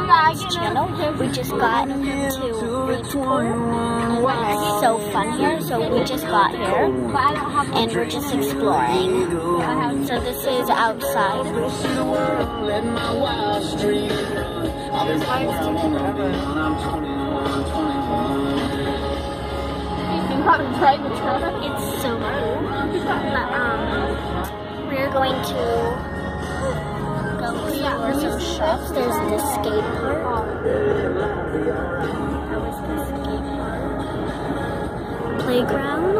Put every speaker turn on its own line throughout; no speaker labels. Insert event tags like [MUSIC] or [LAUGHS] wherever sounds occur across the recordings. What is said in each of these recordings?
Oh,
this
get
channel. We just got to Bridgeport. And it's so fun here, so we just got here. And we're just exploring. So this is outside.
You haven't tried the truck.
It's so cool. But, um, we're going to shops. There's the skate park. Was the park. Playground.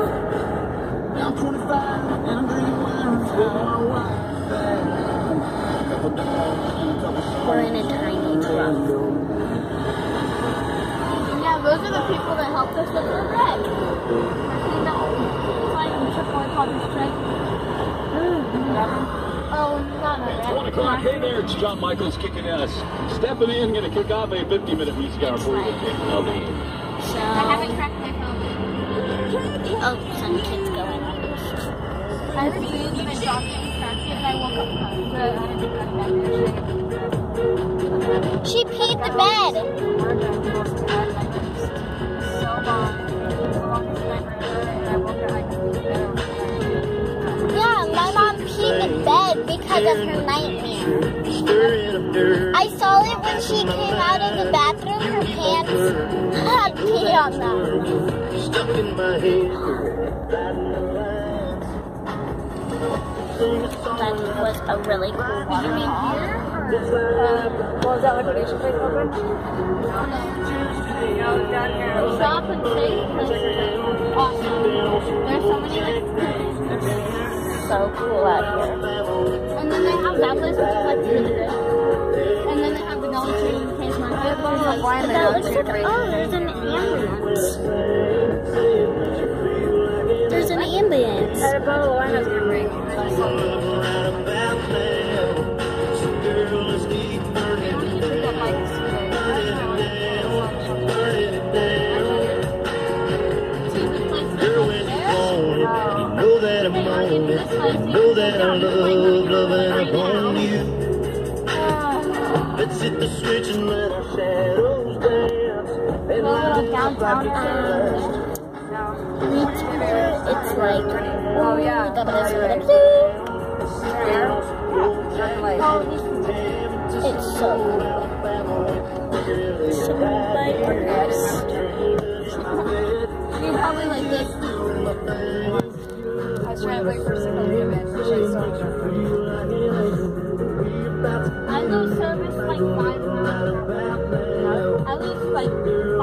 We're in a tiny truck.
Yeah, those are the people that helped us with the wreck. You know, it's like in Chipotle called the strike. Oh, not a
One
wreck.
O'clock. Hey there, it's John Michaels kicking us. Stepping in, going to kick off a 50-minute music hour for you. I'll be
So,
I haven't cracked my phone.
oh, some kids going.
I it, but I woke up home. But I haven't cracked.
She peed the.
The and I woke up, get out of bed.
Yeah, my mom peed the bed because of her came out of the bathroom. Her pants had pee on them.
Stuck in my head.
That was a really cool waterfall.
Um, what was that liquidation place open? No, down here.
Shop and save places are awesome. There's so many like
So cool out here.
And then they have that place which is like really good. Case Market. which is, like,
Why
That looks like,
doing
oh, there's an ambulance. There's an ambulance.
At a bottle of wine I was gonna bring. I saw it.
that bikes today.
Know that I'm on. Know that I love loving upon you. Let's hit the switch and let our shadows dance. And light
downtown um,
It's like,
Oh yeah.
it's so cool. So my purse. [LAUGHS]
You probably like this.
I was trying to wait for a second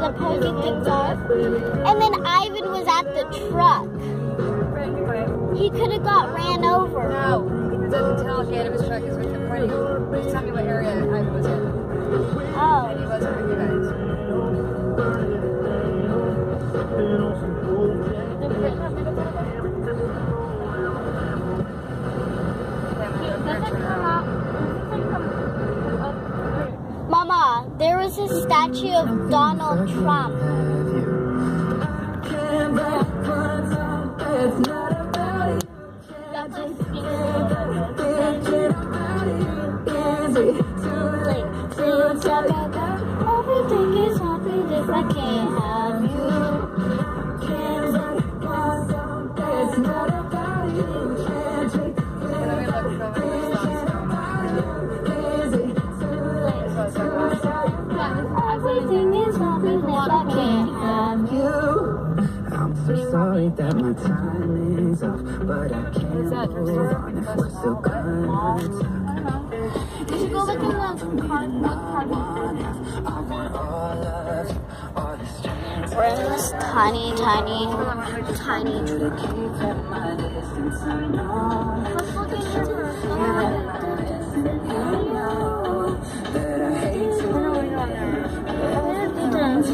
the
poking things are, and then Ivan was at the truck. He could have got ran over.
No,
statue of Donald Trump. Can't have you.
I'm so sorry that my time is off, but I can't move on. if we're still gonna
You should go look in the card, what card
I want all of all the strength
We're in this tiny, tiny, tiny
to keep at my distance. I know.
Let's look in here.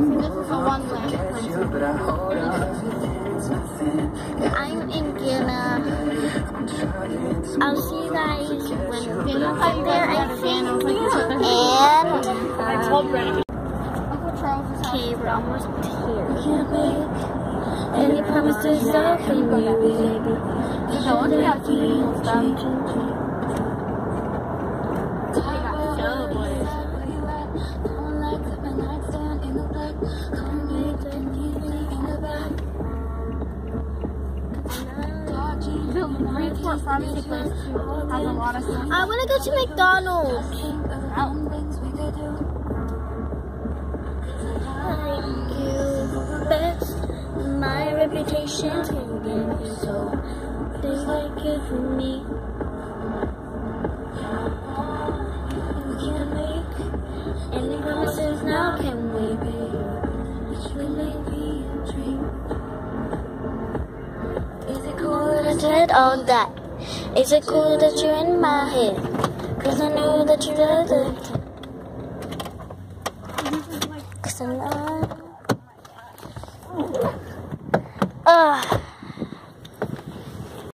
I
hold on to it's nothing. Yeah,
I'm in Ghana.
To
I'll see you guys when I'm
I'm
there, I think.
And
And
I told Brandon. Uncle Charles is
okay, we're almost here. Can't make any promises of me, baby.
So once we have stuff. The Report has a lot of.
I want to go to McDonald's. Thank you. My reputation all that? Is it cool that you're in my head? Cause I know that you love it. [LAUGHS] Cause I know. Ugh. Ah.